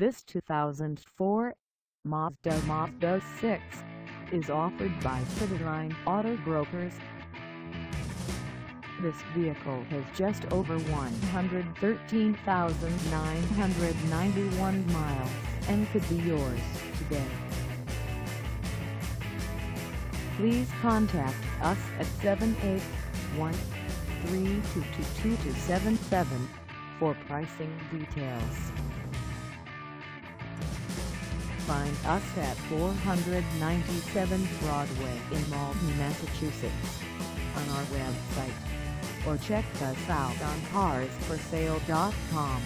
This 2004 Mazda Mazda 6 is offered by Cityline Auto Brokers. This vehicle has just over 113,991 miles and could be yours today. Please contact us at 781-322-2277 for pricing details. Find us at 497 Broadway in Malden, Massachusetts on our website or check us out on carsforsale.com.